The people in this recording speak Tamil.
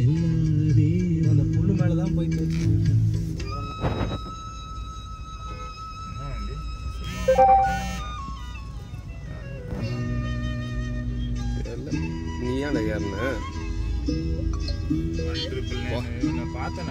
செல்லாதே. அந்த புல்லு மேலே தான் போய் நீ ஏன்டா ஏறின நான் பார்த்தேன்